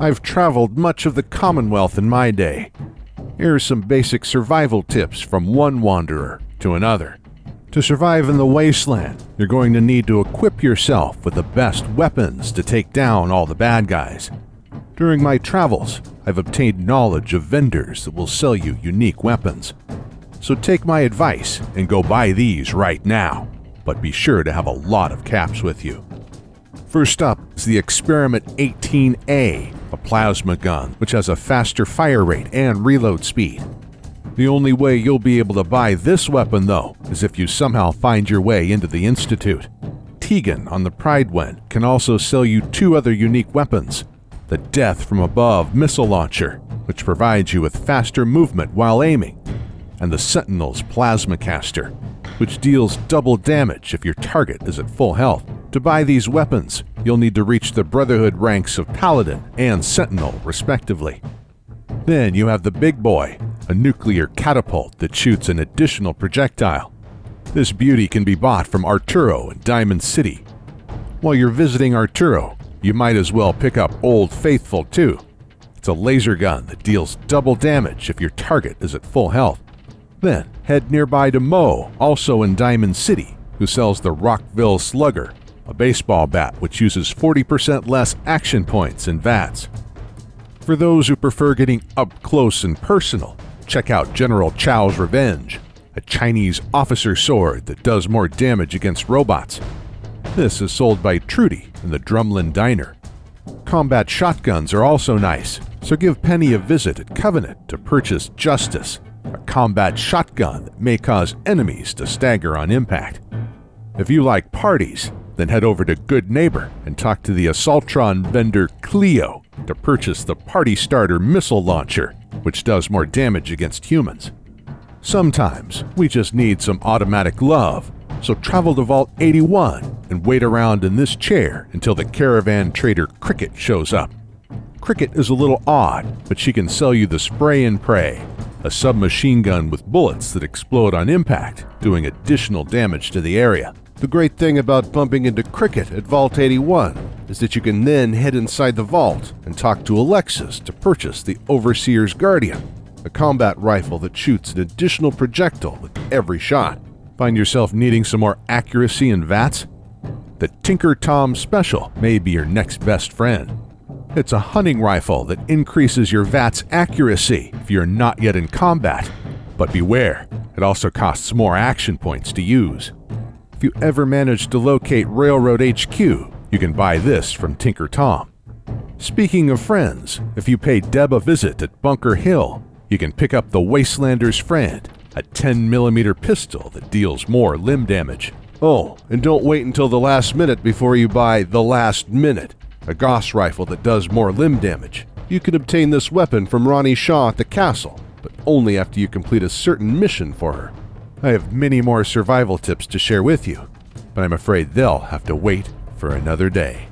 I've traveled much of the Commonwealth in my day. Here are some basic survival tips from one wanderer to another. To survive in the wasteland, you're going to need to equip yourself with the best weapons to take down all the bad guys. During my travels, I've obtained knowledge of vendors that will sell you unique weapons. So take my advice and go buy these right now, but be sure to have a lot of caps with you. First up is the Experiment 18A, a plasma gun which has a faster fire rate and reload speed. The only way you'll be able to buy this weapon, though, is if you somehow find your way into the Institute. Teagan on the Prydwen can also sell you two other unique weapons the Death from Above missile launcher, which provides you with faster movement while aiming, and the Sentinel's Plasma Caster, which deals double damage if your target is at full health. To buy these weapons, you'll need to reach the Brotherhood ranks of Paladin and Sentinel, respectively. Then you have the Big Boy, a nuclear catapult that shoots an additional projectile. This beauty can be bought from Arturo in Diamond City. While you're visiting Arturo, you might as well pick up Old Faithful too. It's a laser gun that deals double damage if your target is at full health. Then head nearby to Moe, also in Diamond City, who sells the Rockville Slugger, a baseball bat which uses 40% less action points in VATS. For those who prefer getting up close and personal, check out General Chow's Revenge, a Chinese officer sword that does more damage against robots. This is sold by Trudy in the Drumlin Diner. Combat shotguns are also nice, so give Penny a visit at Covenant to purchase Justice, a combat shotgun that may cause enemies to stagger on impact. If you like parties, then head over to Goodneighbor and talk to the Assaultron vendor Cleo to purchase the Party Starter missile launcher, which does more damage against humans. Sometimes we just need some automatic love, so travel to Vault 81 and wait around in this chair until the caravan trader Cricket shows up. Cricket is a little odd, but she can sell you the Spray and Pray, a submachine gun with bullets that explode on impact, doing additional damage to the area. The great thing about bumping into Cricket at Vault 81 is that you can then head inside the vault and talk to Alexis to purchase the Overseer's Guardian, a combat rifle that shoots an additional projectile with every shot. Find yourself needing some more accuracy in VATS? The Tinker Tom Special may be your next best friend. It's a hunting rifle that increases your VATS accuracy if you're not yet in combat. But beware, it also costs more action points to use. If you ever manage to locate Railroad HQ, you can buy this from Tinker Tom. Speaking of friends, if you pay Deb a visit at Bunker Hill, you can pick up the Wastelander's Friend, a 10mm pistol that deals more limb damage. Oh, and don't wait until the last minute before you buy the Last Minute, a Gauss rifle that does more limb damage. You can obtain this weapon from Ronnie Shaw at the castle, but only after you complete a certain mission for her. I have many more survival tips to share with you, but I'm afraid they'll have to wait for another day.